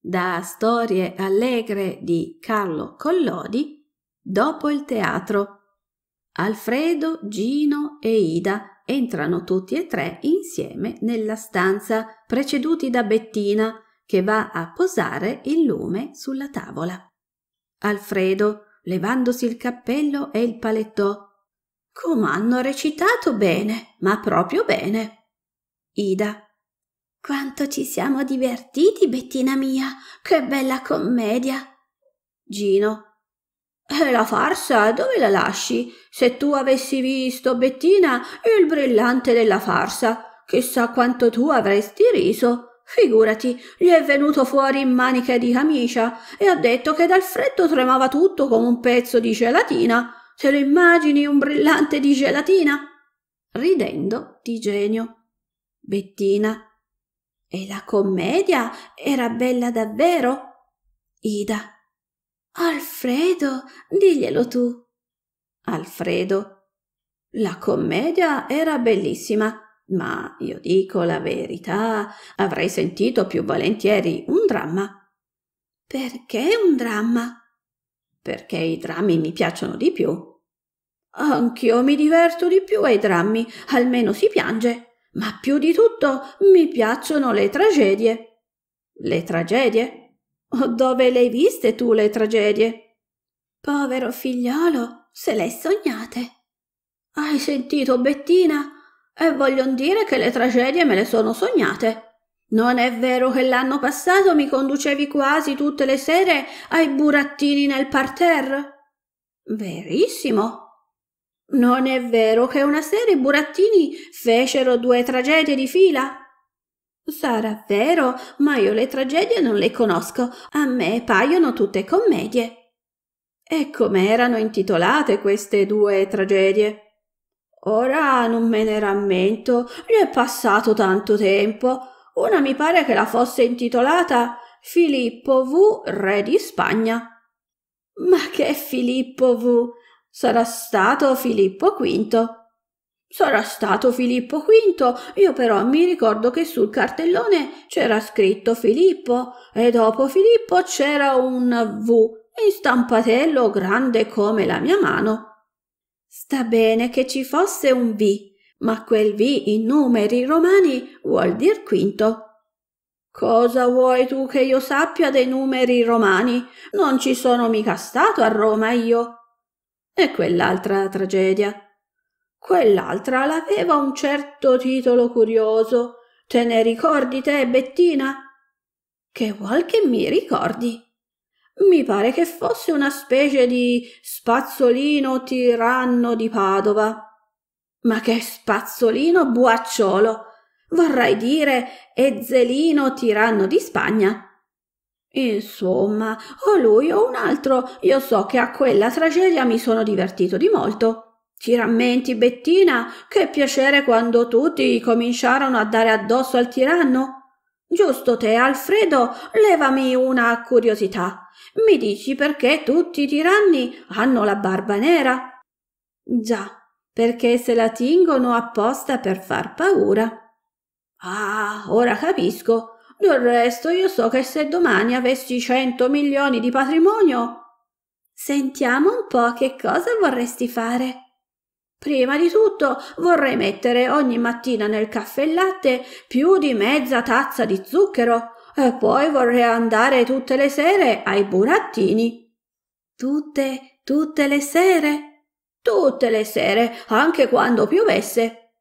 da Storie allegre di Carlo Collodi, dopo il teatro. Alfredo, Gino e Ida entrano tutti e tre insieme nella stanza, preceduti da Bettina, che va a posare il lume sulla tavola. Alfredo, levandosi il cappello e il palettò. Come hanno recitato bene, ma proprio bene. Ida. Quanto ci siamo divertiti, Bettina mia, che bella commedia. Gino. E la farsa dove la lasci? Se tu avessi visto, Bettina, il brillante della farsa, chissà quanto tu avresti riso. Figurati, gli è venuto fuori in maniche di camicia e ha detto che dal freddo tremava tutto come un pezzo di gelatina. Te lo immagini un brillante di gelatina? Ridendo di genio. Bettina. E la commedia era bella davvero? Ida. Alfredo, diglielo tu. Alfredo. La commedia era bellissima, ma io dico la verità, avrei sentito più volentieri un dramma. Perché un dramma? Perché i drammi mi piacciono di più. Anch'io mi diverto di più ai drammi, almeno si piange. Ma più di tutto mi piacciono le tragedie. Le tragedie? Dove le hai viste tu le tragedie? Povero figliolo, se le hai sognate. Hai sentito, Bettina? E voglio dire che le tragedie me le sono sognate. Non è vero che l'anno passato mi conducevi quasi tutte le sere ai burattini nel parterre? Verissimo. Non è vero che una sera i burattini fecero due tragedie di fila? Sarà vero, ma io le tragedie non le conosco. A me paiono tutte commedie. E come erano intitolate queste due tragedie? Ora non me ne rammento, gli è passato tanto tempo. Una mi pare che la fosse intitolata Filippo V, re di Spagna. Ma che Filippo V? Sarà stato Filippo V. Sarà stato Filippo V, io però mi ricordo che sul cartellone c'era scritto Filippo e dopo Filippo c'era un V in stampatello grande come la mia mano. Sta bene che ci fosse un V, ma quel V in numeri romani vuol dir quinto. Cosa vuoi tu che io sappia dei numeri romani? Non ci sono mica stato a Roma io. E quell'altra tragedia? Quell'altra l'aveva un certo titolo curioso. Te ne ricordi te, Bettina? Che vuol che mi ricordi? Mi pare che fosse una specie di spazzolino tiranno di Padova. Ma che spazzolino buacciolo! Vorrai dire Ezzelino tiranno di Spagna. Insomma, o lui o un altro, io so che a quella tragedia mi sono divertito di molto. Ti rammenti, Bettina, che piacere quando tutti cominciarono a dare addosso al tiranno? Giusto te, Alfredo, levami una curiosità. Mi dici perché tutti i tiranni hanno la barba nera? Già, perché se la tingono apposta per far paura. Ah, ora capisco. Del resto io so che se domani avessi cento milioni di patrimonio. Sentiamo un po' che cosa vorresti fare. Prima di tutto vorrei mettere ogni mattina nel caffè latte più di mezza tazza di zucchero e poi vorrei andare tutte le sere ai burattini. Tutte, tutte le sere? Tutte le sere, anche quando piovesse.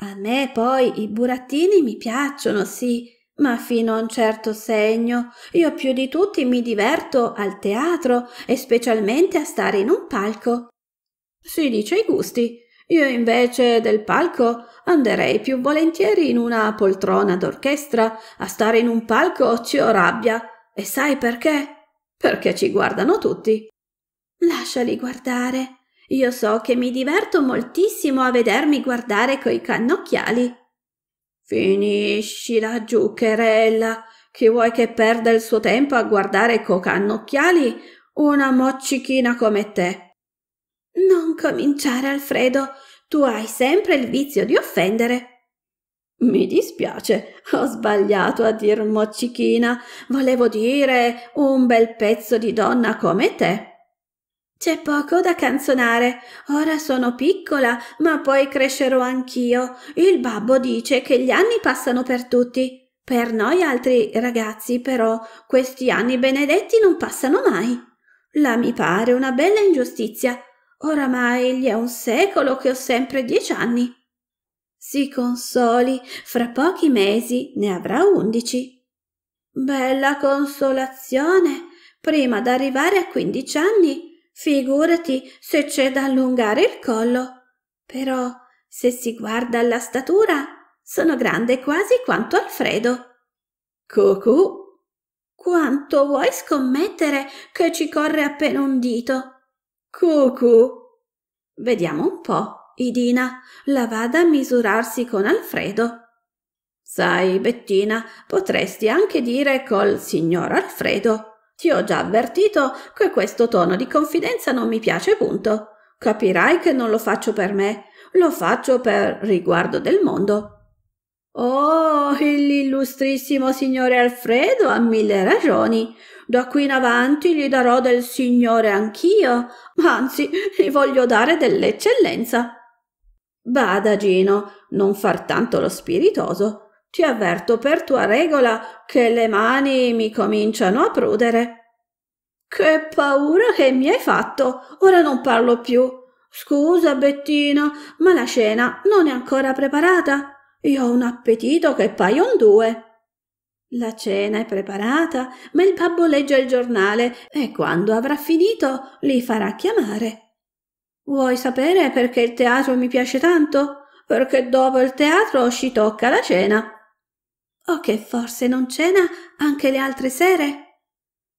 A me poi i burattini mi piacciono, sì, ma fino a un certo segno. Io più di tutti mi diverto al teatro e specialmente a stare in un palco. Si dice i gusti. Io invece del palco anderei più volentieri in una poltrona d'orchestra. A stare in un palco ci ho rabbia. E sai perché? Perché ci guardano tutti. Lasciali guardare. Io so che mi diverto moltissimo a vedermi guardare coi cannocchiali. Finiscila, giucherella. Chi vuoi che perda il suo tempo a guardare cocannocchiali? Una moccichina come te. Non cominciare, Alfredo. Tu hai sempre il vizio di offendere. Mi dispiace, ho sbagliato a dir moccichina. Volevo dire un bel pezzo di donna come te. C'è poco da canzonare. Ora sono piccola, ma poi crescerò anch'io. Il babbo dice che gli anni passano per tutti. Per noi altri ragazzi, però, questi anni benedetti non passano mai. La mi pare una bella ingiustizia. Oramai gli è un secolo che ho sempre dieci anni. Si consoli, fra pochi mesi ne avrà undici. Bella consolazione. Prima d'arrivare a quindici anni Figurati se c'è da allungare il collo. Però, se si guarda alla statura, sono grande quasi quanto Alfredo. Cucù. Quanto vuoi scommettere che ci corre appena un dito? Cucù. Vediamo un po', Idina, la vada a misurarsi con Alfredo. Sai, Bettina, potresti anche dire col signor Alfredo. Ti ho già avvertito che questo tono di confidenza non mi piace punto. Capirai che non lo faccio per me, lo faccio per riguardo del mondo. Oh, l'illustrissimo signore Alfredo ha mille ragioni. Da qui in avanti gli darò del signore anch'io, anzi, gli voglio dare dell'eccellenza. Bada, Gino, non far tanto lo spiritoso. Ti avverto per tua regola che le mani mi cominciano a prudere. Che paura che mi hai fatto. Ora non parlo più. Scusa, Bettino, ma la cena non è ancora preparata. Io ho un appetito che paio due. La cena è preparata, ma il babbo legge il giornale e quando avrà finito li farà chiamare. Vuoi sapere perché il teatro mi piace tanto? Perché dopo il teatro ci tocca la cena. O che forse non cena anche le altre sere?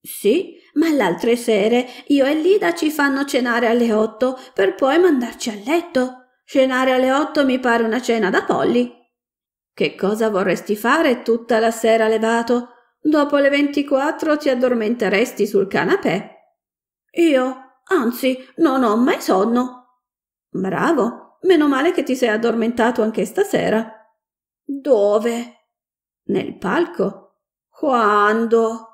Sì, ma le altre sere io e Lida ci fanno cenare alle otto per poi mandarci a letto. Cenare alle otto mi pare una cena da polli. Che cosa vorresti fare tutta la sera levato? Dopo le ventiquattro ti addormenteresti sul canapè. Io, anzi, non ho mai sonno. Bravo, meno male che ti sei addormentato anche stasera. Dove? Nel palco? Quando?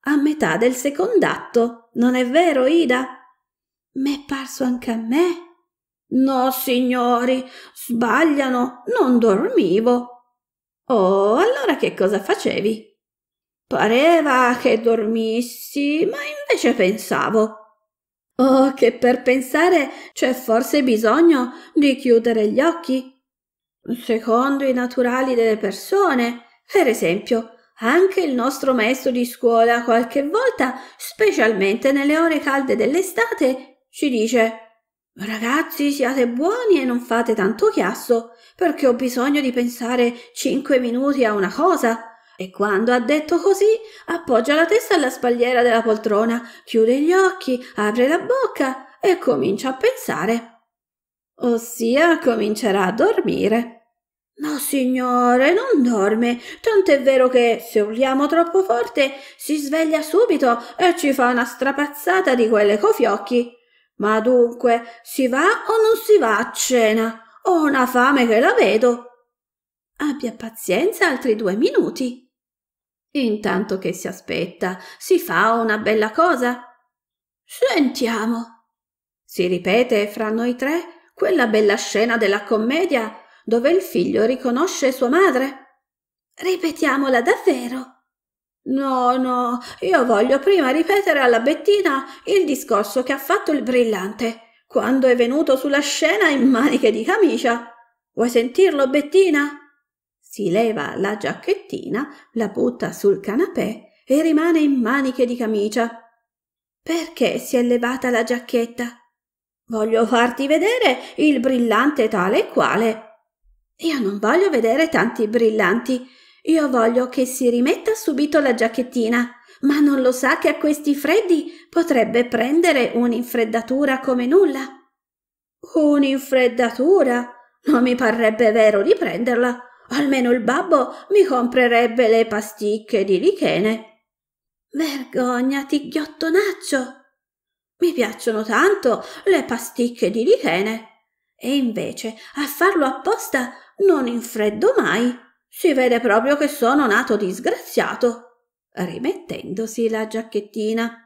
A metà del secondo atto, non è vero, Ida? M'è parso anche a me. No, signori, sbagliano, non dormivo. Oh, allora che cosa facevi? Pareva che dormissi, ma invece pensavo. Oh, che per pensare c'è forse bisogno di chiudere gli occhi. Secondo i naturali delle persone, per esempio, anche il nostro maestro di scuola qualche volta, specialmente nelle ore calde dell'estate, ci dice Ragazzi, siate buoni e non fate tanto chiasso, perché ho bisogno di pensare cinque minuti a una cosa. E quando ha detto così, appoggia la testa alla spalliera della poltrona, chiude gli occhi, apre la bocca e comincia a pensare. Ossia comincerà a dormire. No, signore, non dorme. Tant'è vero che se urliamo troppo forte si sveglia subito e ci fa una strapazzata di quelle coi fiocchi. Ma dunque, si va o non si va a cena? Ho una fame che la vedo. Abbia pazienza altri due minuti. Intanto che si aspetta, si fa una bella cosa. Sentiamo. Si ripete fra noi tre quella bella scena della commedia dove il figlio riconosce sua madre? Ripetiamola davvero. No, no, io voglio prima ripetere alla Bettina il discorso che ha fatto il brillante quando è venuto sulla scena in maniche di camicia. Vuoi sentirlo, Bettina? Si leva la giacchettina, la butta sul canapè e rimane in maniche di camicia. Perché si è levata la giacchetta? Voglio farti vedere il brillante tale e quale. Io non voglio vedere tanti brillanti. Io voglio che si rimetta subito la giacchettina. Ma non lo sa che a questi freddi potrebbe prendere un'infreddatura come nulla? Un'infreddatura? Non mi parrebbe vero di prenderla. Almeno il babbo mi comprerebbe le pasticche di lichene. Vergognati, ghiottonaccio! Mi piacciono tanto le pasticche di lichene. E invece, a farlo apposta, non infreddo mai. Si vede proprio che sono nato disgraziato, rimettendosi la giacchettina.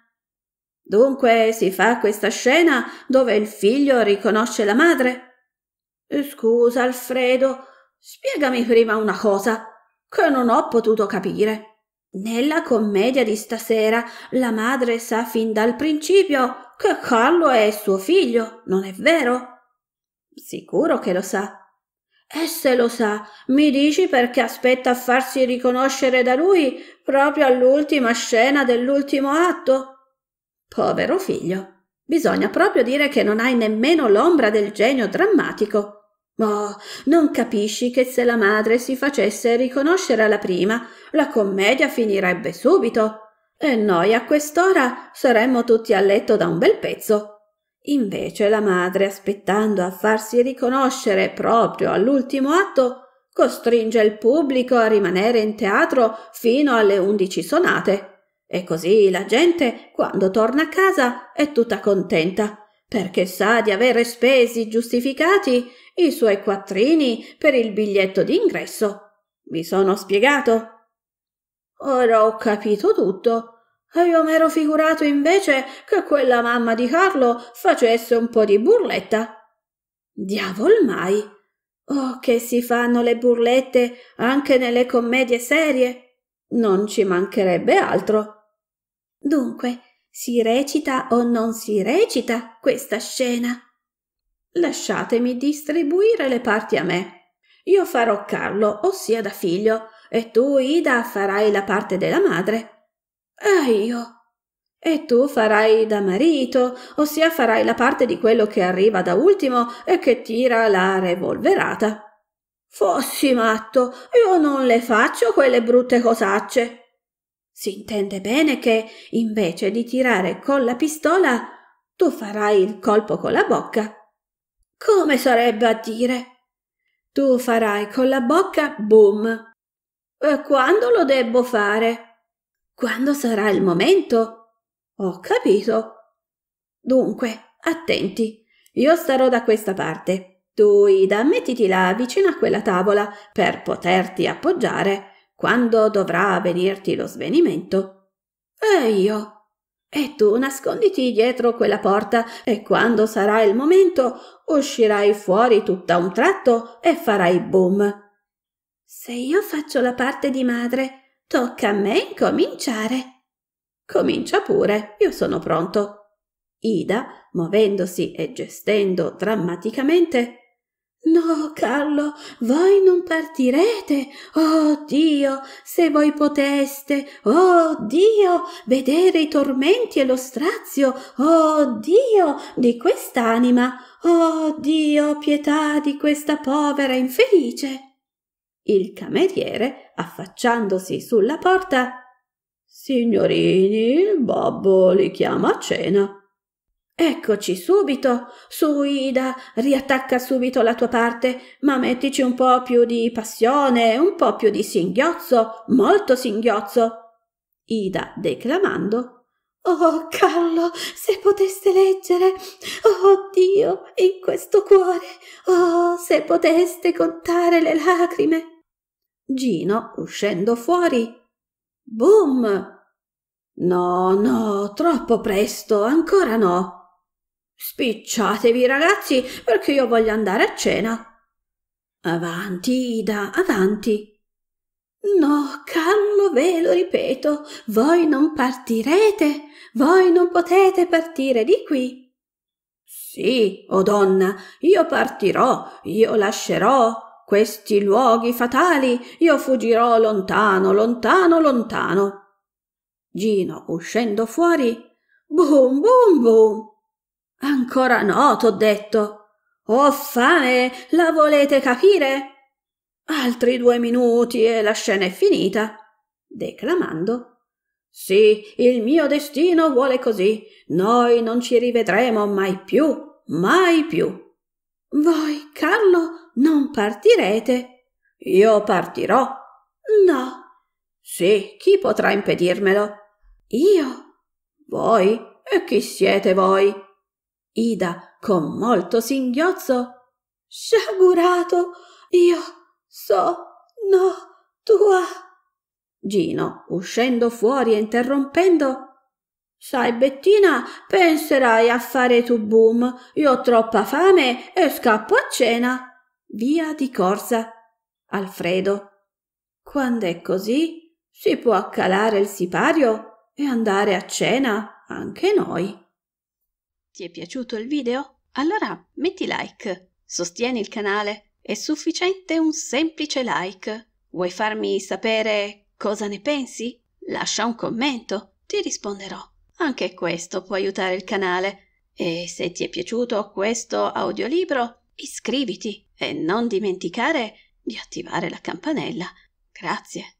Dunque si fa questa scena dove il figlio riconosce la madre? Scusa, Alfredo, spiegami prima una cosa che non ho potuto capire. Nella commedia di stasera la madre sa fin dal principio che Carlo è suo figlio, non è vero? Sicuro che lo sa. E se lo sa, mi dici perché aspetta a farsi riconoscere da lui proprio all'ultima scena dell'ultimo atto? Povero figlio, bisogna proprio dire che non hai nemmeno l'ombra del genio drammatico. Oh, non capisci che se la madre si facesse riconoscere alla prima, la commedia finirebbe subito e noi a quest'ora saremmo tutti a letto da un bel pezzo. Invece la madre, aspettando a farsi riconoscere proprio all'ultimo atto, costringe il pubblico a rimanere in teatro fino alle undici sonate. E così la gente, quando torna a casa, è tutta contenta, perché sa di avere spesi giustificati i suoi quattrini per il biglietto d'ingresso. Mi sono spiegato? Ora ho capito tutto. E io m'ero figurato invece che quella mamma di Carlo facesse un po' di burletta. Diavol mai! Oh, che si fanno le burlette anche nelle commedie serie! Non ci mancherebbe altro. Dunque, si recita o non si recita questa scena? Lasciatemi distribuire le parti a me. Io farò Carlo, ossia da figlio, e tu, Ida, farai la parte della madre. E io. E tu farai da marito, ossia farai la parte di quello che arriva da ultimo e che tira la revolverata. Fossi matto, io non le faccio quelle brutte cosacce. Si intende bene che, invece di tirare con la pistola, tu farai il colpo con la bocca come sarebbe a dire? Tu farai con la bocca boom. E quando lo debbo fare? Quando sarà il momento? Ho capito. Dunque, attenti. Io starò da questa parte. Tu, Ida, mettiti là vicino a quella tavola per poterti appoggiare quando dovrà venirti lo svenimento. E io? E tu nasconditi dietro quella porta e quando sarà il momento uscirai fuori tutta un tratto e farai boom. Se io faccio la parte di madre, tocca a me incominciare. Comincia pure, io sono pronto. Ida, muovendosi e gestendo drammaticamente, No, Carlo, voi non partirete. Oh Dio, se voi poteste, oh Dio, vedere i tormenti e lo strazio, oh Dio, di quest'anima, oh Dio, pietà di questa povera infelice. Il cameriere, affacciandosi sulla porta, Signorini, il babbo li chiama a cena. Eccoci subito. Su, Ida, riattacca subito la tua parte, ma mettici un po' più di passione, un po' più di singhiozzo, molto singhiozzo. Ida, declamando. Oh, Carlo, se poteste leggere. Oh, Dio, in questo cuore. Oh, se poteste contare le lacrime. Gino, uscendo fuori. Boom! No, no, troppo presto, ancora no. Spicciatevi, ragazzi, perché io voglio andare a cena. Avanti, Ida, avanti. No, calmo, ve lo ripeto, voi non partirete, voi non potete partire di qui. Sì, o oh donna, io partirò, io lascerò questi luoghi fatali, io fuggirò lontano, lontano, lontano. Gino, uscendo fuori, boom, boom, boom. Ancora no, t'ho detto. Ho fame, la volete capire? Altri due minuti e la scena è finita. Declamando. Sì, il mio destino vuole così. Noi non ci rivedremo mai più, mai più. Voi, Carlo, non partirete. Io partirò. No. Sì, chi potrà impedirmelo? Io. Voi? E chi siete voi? Ida con molto singhiozzo. Sciagurato, io so, no, tua. Gino, uscendo fuori e interrompendo, Sai, Bettina, penserai a fare tu boom. Io ho troppa fame e scappo a cena. Via di corsa. Alfredo. Quando è così, si può accalare il sipario e andare a cena anche noi. Ti è piaciuto il video? Allora metti like, sostieni il canale. È sufficiente un semplice like. Vuoi farmi sapere cosa ne pensi? Lascia un commento, ti risponderò. Anche questo può aiutare il canale. E se ti è piaciuto questo audiolibro, iscriviti e non dimenticare di attivare la campanella. Grazie.